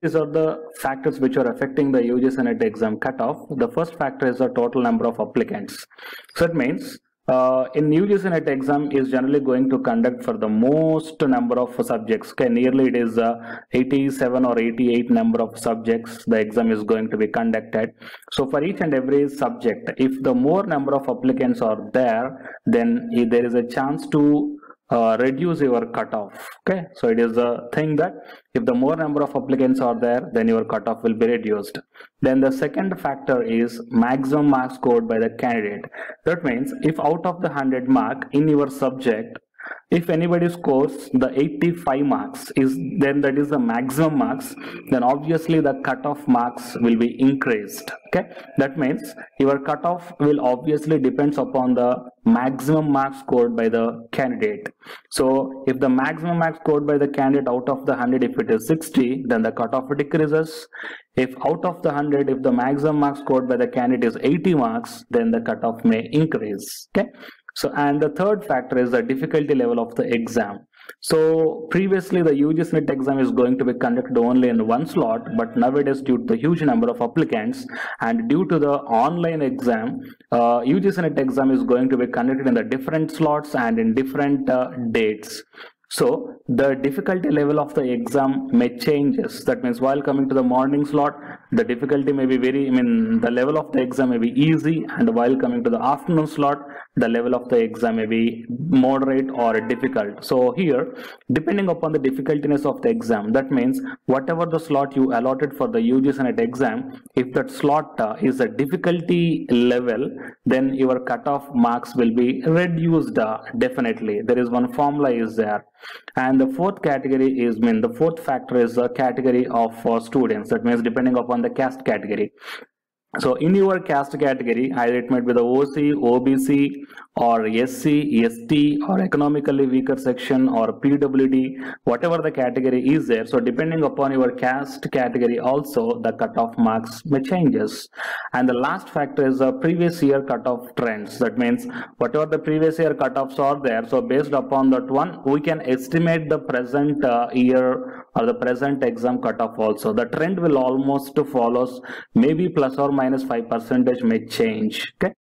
These are the factors which are affecting the UGC NET exam cutoff. The first factor is the total number of applicants. So it means uh, in UGC NET exam is generally going to conduct for the most number of subjects. Okay, nearly it is uh, 87 or 88 number of subjects the exam is going to be conducted. So for each and every subject, if the more number of applicants are there, then there is a chance to uh, reduce your cutoff okay? So it is the thing that if the more number of applicants are there then your cutoff will be reduced. Then the second factor is maximum marks scored by the candidate. That means if out of the 100 mark in your subject if anybody scores the 85 marks is then that is the maximum marks then obviously the cutoff marks will be increased okay? That means your cutoff will obviously depends upon the maximum marks scored by the candidate. So if the maximum marks scored by the candidate out of the 100 if it is 60 then the cutoff decreases. If out of the 100 if the maximum marks scored by the candidate is 80 marks then the cutoff may increase. Okay? So, and the third factor is the difficulty level of the exam. So previously the UGC NET exam is going to be conducted only in one slot, but nowadays due to the huge number of applicants and due to the online exam, uh, UGC NET exam is going to be conducted in the different slots and in different uh, dates. So the difficulty level of the exam may changes. That means while coming to the morning slot, the difficulty may be very, I mean, the level of the exam may be easy and while coming to the afternoon slot, the level of the exam may be moderate or difficult. So here, depending upon the difficultiness of the exam, that means whatever the slot you allotted for the UGC NET exam, if that slot uh, is a difficulty level, then your cutoff marks will be reduced uh, definitely. There is one formula is there and the fourth category is mean the fourth factor is a category of uh, students that means depending upon the caste category. So in your caste category either it might be the oc obc or sc st or economically weaker section or pwd whatever the category is there. So depending upon your caste category also the cutoff marks may changes. And the last factor is the previous year cutoff trends. That means whatever the previous year cutoffs are there so based upon that one we can estimate the present uh, year or the present exam cutoff also. The trend will almost follows maybe plus or minus 5 percentage may change. Okay